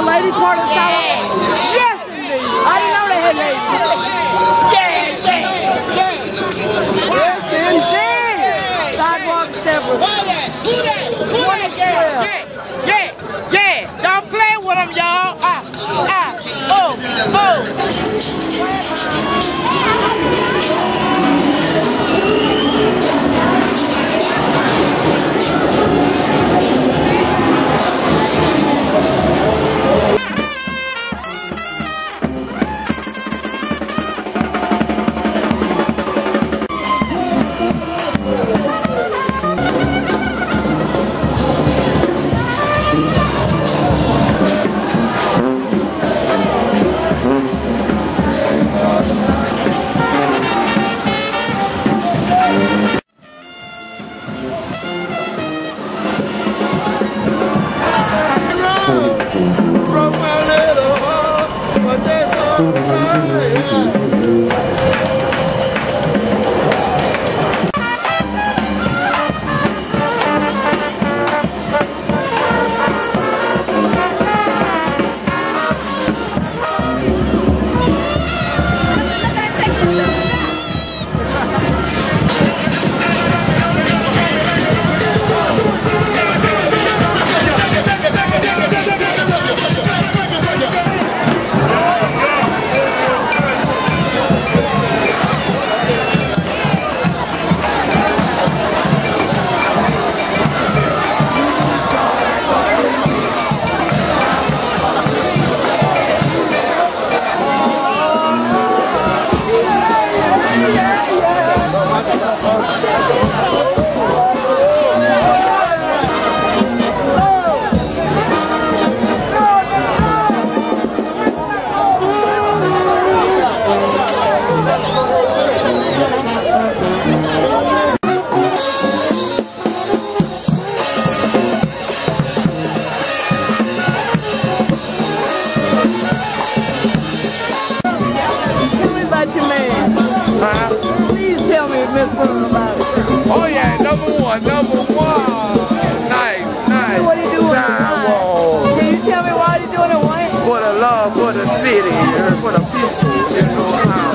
a lady part of the sidewalk. Ai, ai. Huh? Please tell me Miss, about it. Oh yeah, number one, number one. Nice, nice. What are you doing? Sidewalk. Can you tell me why you doing it? What? For the love, for the city, for the people, you know.